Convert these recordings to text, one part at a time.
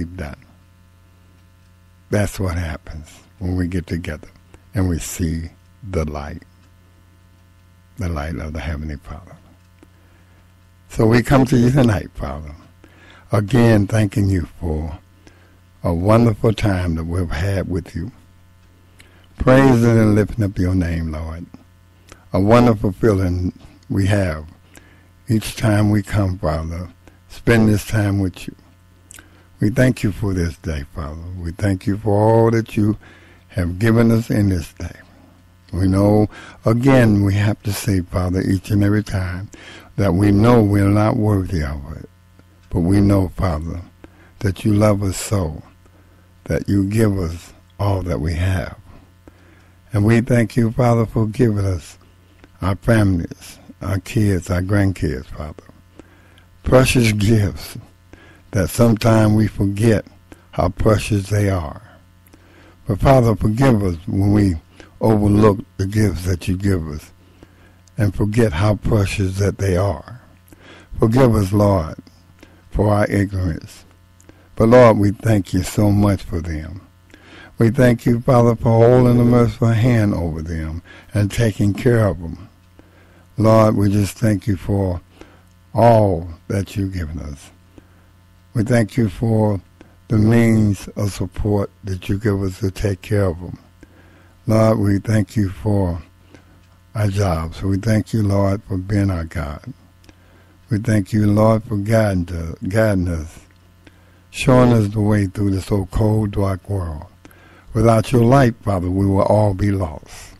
we've done. That's what happens when we get together and we see the light, the light of the Heavenly Father. So we come to you tonight, Father, again thanking you for a wonderful time that we've had with you. Praising and lifting up your name, Lord. A wonderful feeling we have each time we come, Father, spend this time with you. We thank you for this day, Father. We thank you for all that you have given us in this day. We know, again, we have to say, Father, each and every time that we know we're not worthy of it. But we know, Father, that you love us so that you give us all that we have. And we thank you, Father, for giving us our families, our kids, our grandkids, Father. Precious gifts that sometimes we forget how precious they are. But Father, forgive us when we overlook the gifts that you give us and forget how precious that they are. Forgive us, Lord, for our ignorance. But Lord, we thank you so much for them. We thank you, Father, for holding a merciful hand over them and taking care of them. Lord, we just thank you for all that you've given us. We thank you for the means of support that you give us to take care of them. Lord, we thank you for our jobs. We thank you, Lord, for being our God. We thank you, Lord, for guiding, to, guiding us, showing us the way through this so cold, dark world. Without your light, Father, we will all be lost.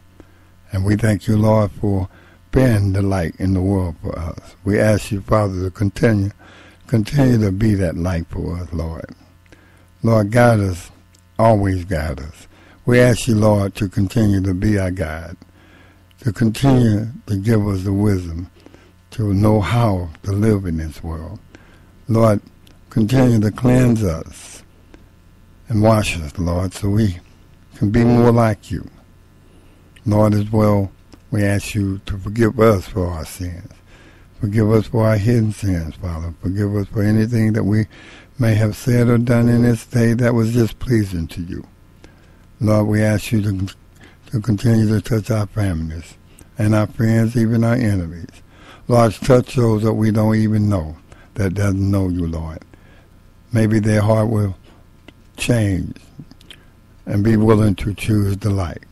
And we thank you, Lord, for being the light in the world for us. We ask you, Father, to continue, continue to be that light for us, Lord. Lord, guide us, always guide us. We ask you, Lord, to continue to be our guide, to continue to give us the wisdom to know how to live in this world. Lord, continue to cleanse us and wash us, Lord, so we can be more like you. Lord, as well, we ask you to forgive us for our sins. Forgive us for our hidden sins, Father. Forgive us for anything that we may have said or done in this day that was displeasing to you. Lord, we ask you to, to continue to touch our families and our friends, even our enemies. Lord, touch those that we don't even know, that doesn't know you, Lord. Maybe their heart will change and be willing to choose the light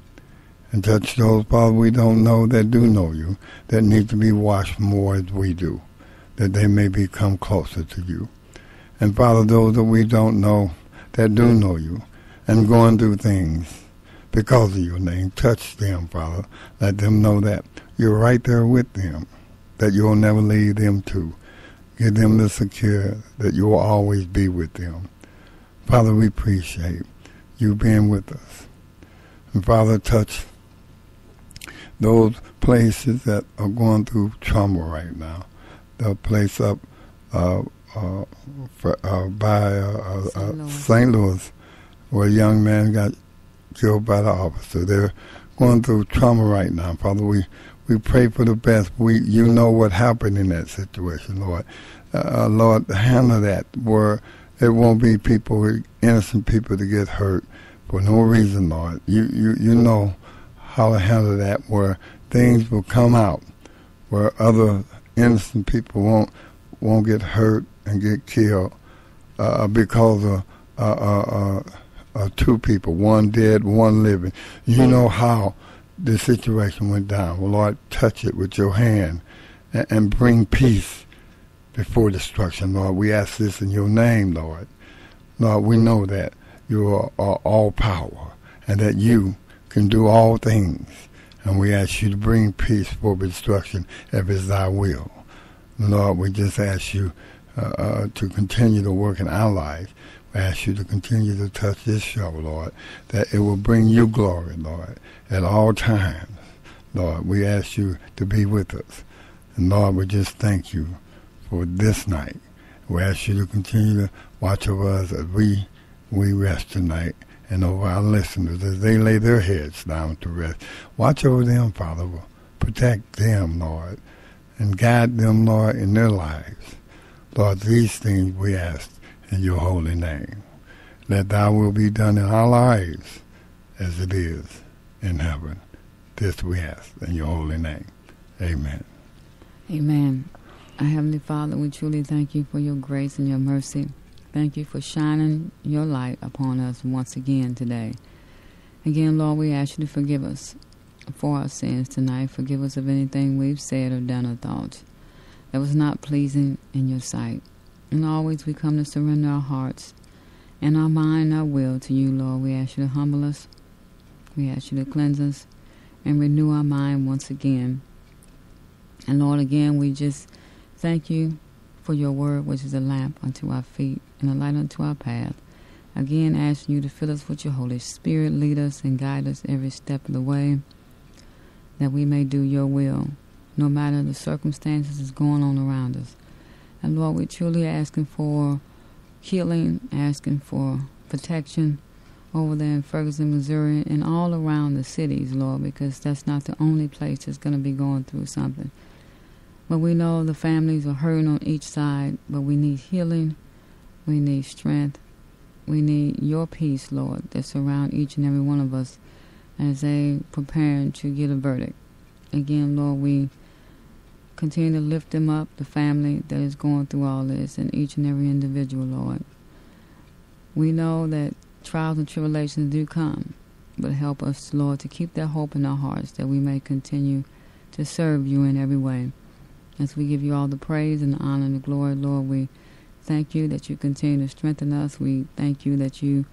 and touch those, Father, we don't know that do know you, that need to be washed more as we do, that they may become closer to you. And Father, those that we don't know that do know you and going through things because of your name, touch them, Father. Let them know that you're right there with them, that you'll never leave them too. Give them the secure that you'll always be with them. Father, we appreciate you being with us. And Father, touch those places that are going through trauma right now. The place up uh, uh, for, uh, by uh, uh, uh, St. Louis, where a young man got killed by the officer. They're going through trauma right now, Father. We we pray for the best. We you know what happened in that situation, Lord. Lord, handle that where it won't be people, innocent people, to get hurt for no reason, Lord. You you you know how to handle that where things will come out where other innocent people won't won't get hurt and get killed uh, because of uh, uh, uh, two people, one dead, one living. You know how the situation went down. Well, Lord, touch it with your hand and, and bring peace before destruction, Lord. We ask this in your name, Lord. Lord, we know that you are, are all power and that you can do all things. And we ask you to bring peace for destruction if it's thy will. Lord, we just ask you uh, uh, to continue to work in our lives. We ask you to continue to touch this show, Lord, that it will bring you glory, Lord, at all times. Lord, we ask you to be with us. And Lord, we just thank you for this night. We ask you to continue to watch over us as we, we rest tonight and oh, over our listeners as they lay their heads down to rest. Watch over them, Father. Protect them, Lord, and guide them, Lord, in their lives. Lord, these things we ask in your holy name. Let thy will be done in our lives as it is in heaven. This we ask in your holy name. Amen. Amen. Our Heavenly Father, we truly thank you for your grace and your mercy. Thank you for shining your light upon us once again today. Again, Lord, we ask you to forgive us for our sins tonight. Forgive us of anything we've said or done or thought that was not pleasing in your sight. And always we come to surrender our hearts and our mind, our will to you, Lord. We ask you to humble us. We ask you to cleanse us and renew our mind once again. And Lord, again, we just thank you for your word, which is a lamp unto our feet and a light unto our path. Again, asking you to fill us with your Holy Spirit, lead us and guide us every step of the way, that we may do your will, no matter the circumstances that's going on around us. And Lord, we're truly asking for healing, asking for protection over there in Ferguson, Missouri, and all around the cities, Lord, because that's not the only place that's going to be going through something. But we know the families are hurting on each side, but we need healing, we need strength, we need your peace, Lord, that surround each and every one of us as they prepare to get a verdict. Again, Lord, we continue to lift them up, the family that is going through all this, and each and every individual, Lord. We know that trials and tribulations do come, but help us, Lord, to keep that hope in our hearts that we may continue to serve you in every way. As we give you all the praise and the honor and the glory, Lord, we thank you that you continue to strengthen us. We thank you that you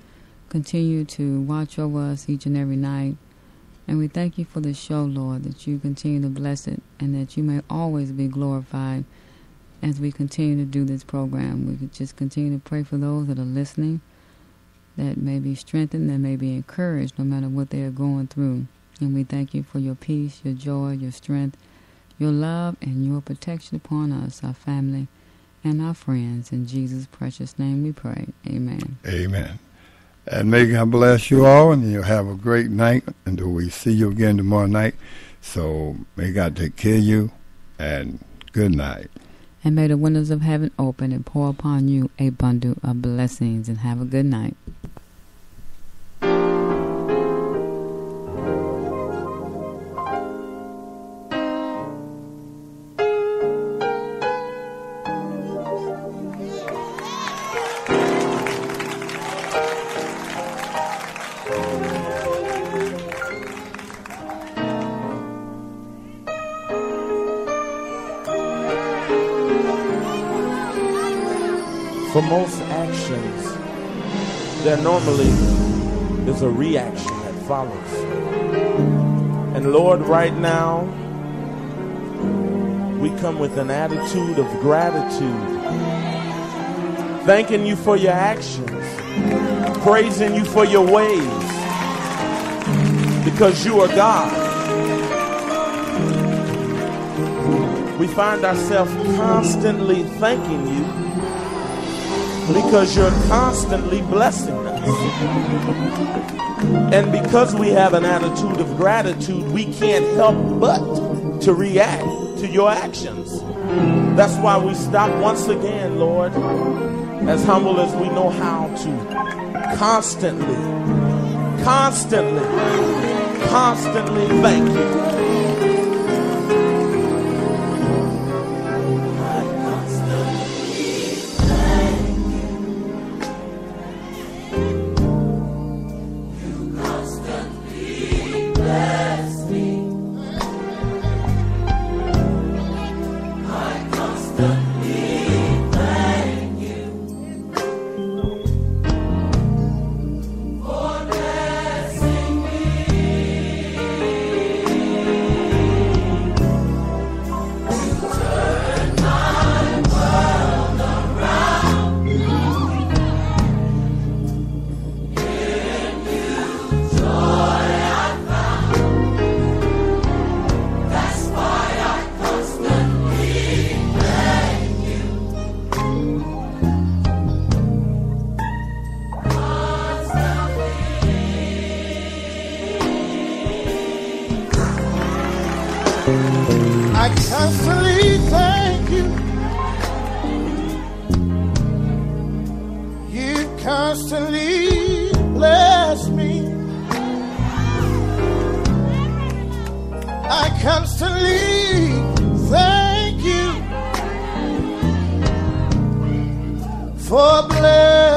continue to watch over us each and every night. And we thank you for this show, Lord, that you continue to bless it and that you may always be glorified as we continue to do this program. We just continue to pray for those that are listening, that may be strengthened, that may be encouraged no matter what they are going through. And we thank you for your peace, your joy, your strength, your love, and your protection upon us, our family, and our friends. In Jesus' precious name we pray. Amen. Amen. And may God bless you all, and you'll have a great night until we see you again tomorrow night. So may God take care of you, and good night. And may the windows of heaven open and pour upon you a bundle of blessings, and have a good night. For most actions, there normally is a reaction that follows. And Lord, right now, we come with an attitude of gratitude, thanking you for your actions, praising you for your ways, because you are God. We find ourselves constantly thanking you because you're constantly blessing us. And because we have an attitude of gratitude, we can't help but to react to your actions. That's why we stop once again, Lord, as humble as we know how to, constantly, constantly, constantly thank you. Constantly thank you. You constantly bless me. I constantly thank you for blessing.